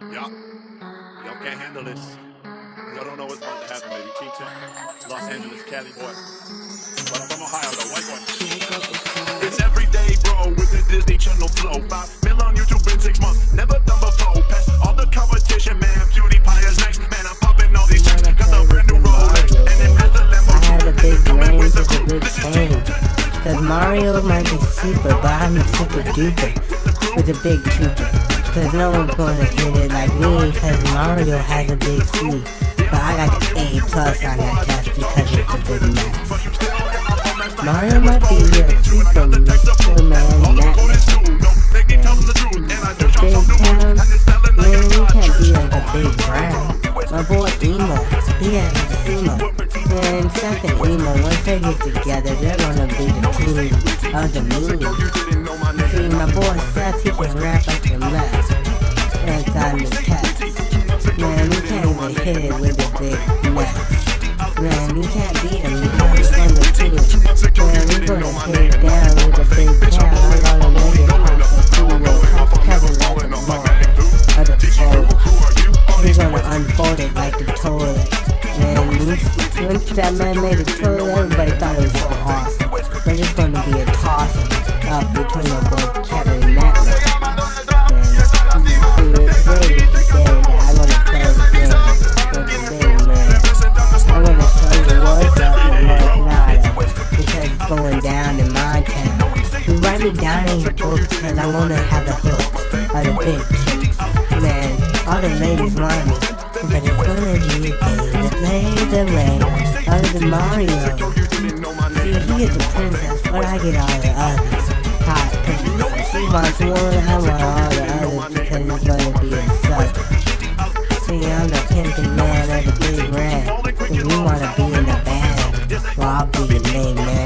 Y'all, y'all can't handle this. Y'all don't know what's about to happen, baby. Team 10, Los Angeles, Cali boy. But I'm from Ohio, though. White boy. It's every day, bro, with the Disney Channel flow. Five mil on YouTube in six months, never done before. Past all the competition, man. PewDiePie is next, man. I'm popping all these checks. Got the brand new Rolex, and then at the Lambo. I had a big Coming with the a crew. big This is change. Cause Mario might be super, but I'm super duper with a big tutor. Cause no one's gonna hit it like me, cause Mario has a big C. But I got the A plus on that test because it's a big mess. Mario might be a super, man, just big town, man, it's can't be like a big brown. My boy Emo, he has a Seth and Emo, once they get together, they're gonna be the team of the moon. You. See, my boy Seth, he can rap like a mess. The test. Man, you can't even hit it with a big mess. Man, you can't beat him. You can't defend the two. Man, we gonna hit it down with a big cow. I'm gonna make it pop a two-way cover like a. Of the fold. We're gonna unfold it like the toilet. Man, once once that man made a toilet, everybody thought it was so awesome. They're just gonna be a toss up between our boy Kevin and Matt. In my town. You write me down in your books because I wanna have the hooks of the big. Man, all the ladies want me. But it's gonna be a play the way of the Mario. See, he is a princess, but I get all the others. Hot princess. She wants one, I want all the others because it's gonna be a suck. See, I'm the pimpin' man of the big red. If you wanna be in the band, well, I'll be the main man